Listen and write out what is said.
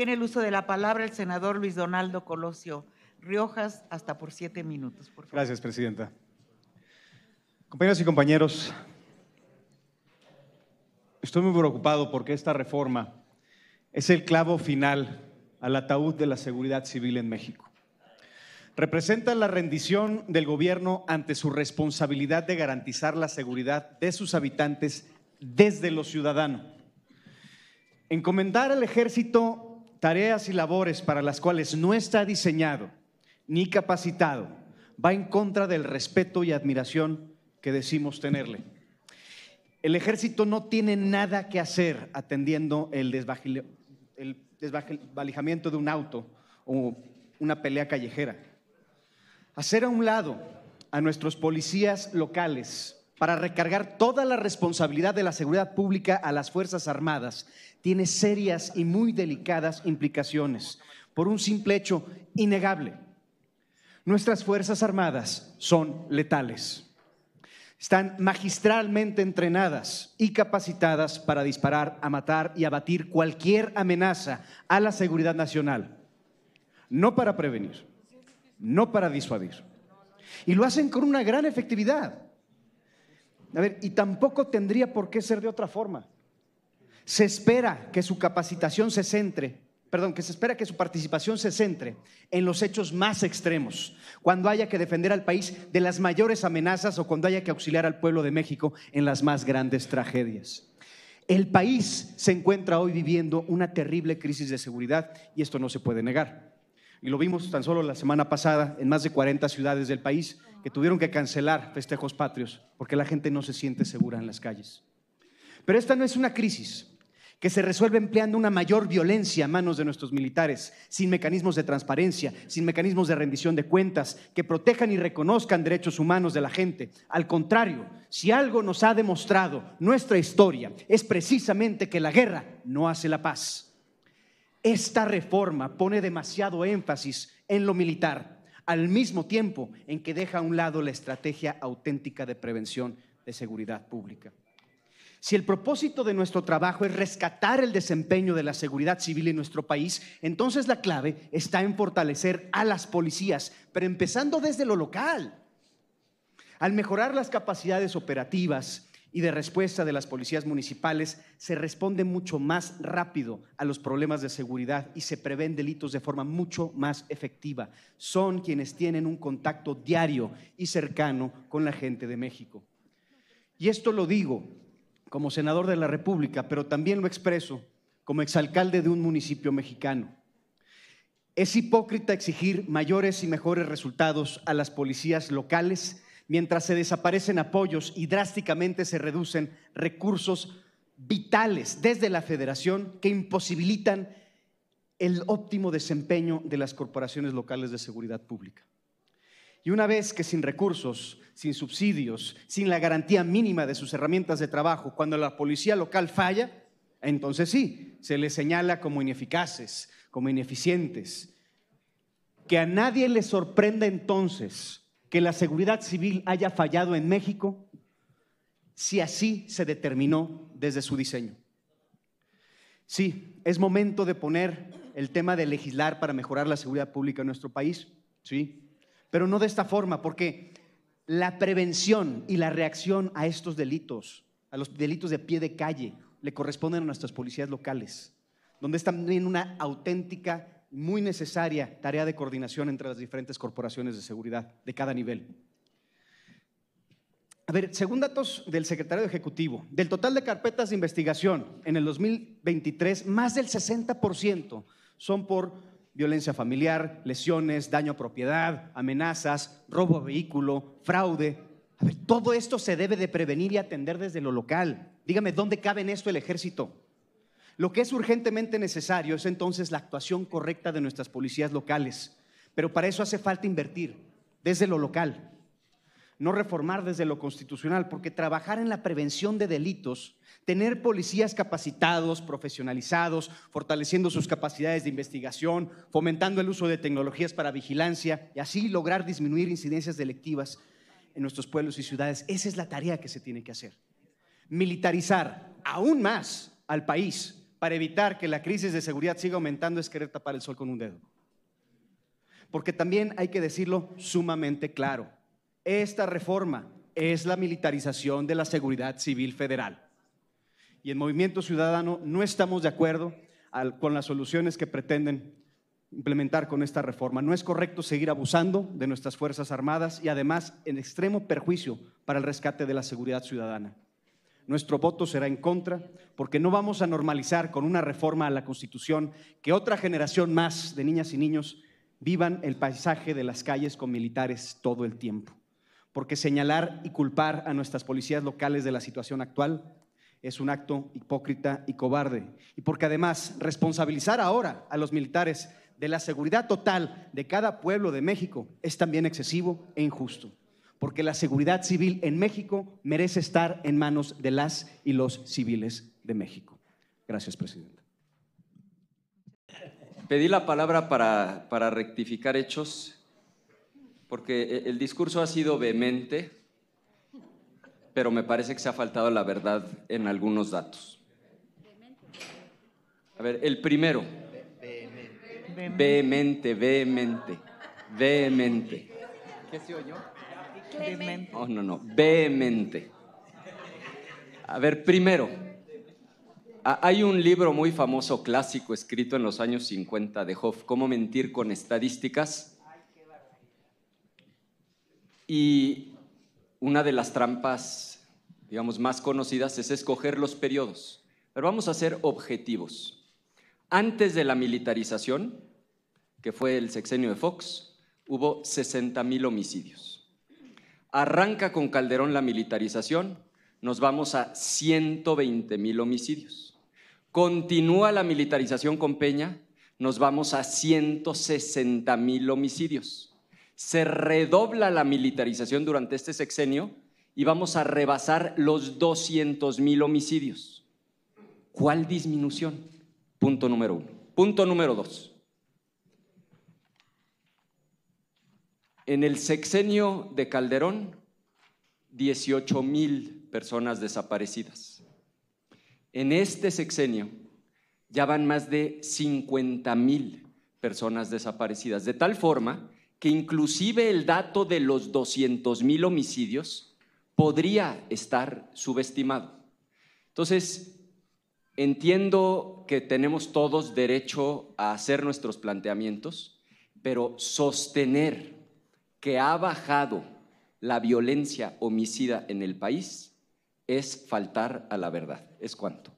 Tiene el uso de la palabra el senador Luis Donaldo Colosio Riojas, hasta por siete minutos, por favor. Gracias, Presidenta. Compañeros y compañeros, estoy muy preocupado porque esta reforma es el clavo final al ataúd de la seguridad civil en México. Representa la rendición del gobierno ante su responsabilidad de garantizar la seguridad de sus habitantes desde lo ciudadano. Encomendar al ejército tareas y labores para las cuales no está diseñado ni capacitado va en contra del respeto y admiración que decimos tenerle. El ejército no tiene nada que hacer atendiendo el, desvalijamiento de un auto o una pelea callejera. Hacer a un lado a nuestros policías locales para recargar toda la responsabilidad de la seguridad pública a las Fuerzas Armadas tiene serias y muy delicadas implicaciones por un simple hecho innegable. Nuestras Fuerzas Armadas son letales. Están magistralmente entrenadas y capacitadas para disparar, a matar y abatir cualquier amenaza a la seguridad nacional. No para prevenir, no para disuadir. Y lo hacen con una gran efectividad. A ver, y tampoco tendría por qué ser de otra forma. Se espera que su capacitación se centre, perdón, que se espera que su participación se centre en los hechos más extremos, cuando haya que defender al país de las mayores amenazas o cuando haya que auxiliar al pueblo de México en las más grandes tragedias. El país se encuentra hoy viviendo una terrible crisis de seguridad y esto no se puede negar. Y lo vimos tan solo la semana pasada en más de 40 ciudades del país que tuvieron que cancelar festejos patrios porque la gente no se siente segura en las calles. Pero esta no es una crisis que se resuelve empleando una mayor violencia a manos de nuestros militares, sin mecanismos de transparencia, sin mecanismos de rendición de cuentas, que protejan y reconozcan derechos humanos de la gente. Al contrario, si algo nos ha demostrado nuestra historia, es precisamente que la guerra no hace la paz. Esta reforma pone demasiado énfasis en lo militar, al mismo tiempo en que deja a un lado la estrategia auténtica de prevención de seguridad pública. Si el propósito de nuestro trabajo es rescatar el desempeño de la seguridad civil en nuestro país, entonces la clave está en fortalecer a las policías, pero empezando desde lo local. Al mejorar las capacidades operativas y de respuesta de las policías municipales, se responde mucho más rápido a los problemas de seguridad y se prevén delitos de forma mucho más efectiva. Son quienes tienen un contacto diario y cercano con la gente de México. Y esto lo digo como senador de la República, pero también lo expreso como exalcalde de un municipio mexicano. Es hipócrita exigir mayores y mejores resultados a las policías locales mientras se desaparecen apoyos y drásticamente se reducen recursos vitales desde la federación que imposibilitan el óptimo desempeño de las corporaciones locales de seguridad pública. Y una vez que sin recursos, sin subsidios, sin la garantía mínima de sus herramientas de trabajo, cuando la policía local falla, entonces sí, se les señala como ineficaces, como ineficientes. Que a nadie le sorprenda entonces que la seguridad civil haya fallado en México si así se determinó desde su diseño. Sí, es momento de poner el tema de legislar para mejorar la seguridad pública en nuestro país, sí, pero no de esta forma, porque la prevención y la reacción a estos delitos, a los delitos de pie de calle, le corresponden a nuestras policías locales, donde es también una auténtica, muy necesaria tarea de coordinación entre las diferentes corporaciones de seguridad de cada nivel. A ver, según datos del secretario ejecutivo, del total de carpetas de investigación en el 2023, más del 60% son por violencia familiar, lesiones, daño a propiedad, amenazas, robo a vehículo, fraude. A ver, todo esto se debe de prevenir y atender desde lo local. Dígame, ¿dónde cabe en esto el ejército? Lo que es urgentemente necesario es entonces la actuación correcta de nuestras policías locales, pero para eso hace falta invertir desde lo local no reformar desde lo constitucional, porque trabajar en la prevención de delitos, tener policías capacitados, profesionalizados, fortaleciendo sus capacidades de investigación, fomentando el uso de tecnologías para vigilancia y así lograr disminuir incidencias delictivas en nuestros pueblos y ciudades, esa es la tarea que se tiene que hacer. Militarizar aún más al país para evitar que la crisis de seguridad siga aumentando es querer tapar el sol con un dedo. Porque también hay que decirlo sumamente claro. Esta reforma es la militarización de la seguridad civil federal. Y en Movimiento Ciudadano no estamos de acuerdo con las soluciones que pretenden implementar con esta reforma. No es correcto seguir abusando de nuestras Fuerzas Armadas y además en extremo perjuicio para el rescate de la seguridad ciudadana. Nuestro voto será en contra porque no vamos a normalizar con una reforma a la Constitución que otra generación más de niñas y niños vivan el paisaje de las calles con militares todo el tiempo. Porque señalar y culpar a nuestras policías locales de la situación actual es un acto hipócrita y cobarde. Y porque además responsabilizar ahora a los militares de la seguridad total de cada pueblo de México es también excesivo e injusto. Porque la seguridad civil en México merece estar en manos de las y los civiles de México. Gracias, presidente. Pedí la palabra para, para rectificar hechos, porque el discurso ha sido vehemente, pero me parece que se ha faltado la verdad en algunos datos. A ver, el primero. Vehemente, vehemente, vehemente. ¿Qué se oyó? Oh, no, no, vehemente. A ver, primero, hay un libro muy famoso, clásico, escrito en los años 50 de Hoff, Cómo mentir con estadísticas. Y una de las trampas, digamos, más conocidas es escoger los periodos. Pero vamos a ser objetivos. Antes de la militarización, que fue el sexenio de Fox, hubo 60 mil homicidios. Arranca con Calderón la militarización, nos vamos a 120 mil homicidios. Continúa la militarización con Peña, nos vamos a 160 mil homicidios. Se redobla la militarización durante este sexenio y vamos a rebasar los 200 mil homicidios. ¿Cuál disminución? Punto número uno. Punto número dos. En el sexenio de Calderón, 18 mil personas desaparecidas. En este sexenio ya van más de 50 mil personas desaparecidas, de tal forma que inclusive el dato de los 200 mil homicidios podría estar subestimado. Entonces, Entiendo que tenemos todos derecho a hacer nuestros planteamientos, pero sostener que ha bajado la violencia homicida en el país es faltar a la verdad. ¿Es cuánto?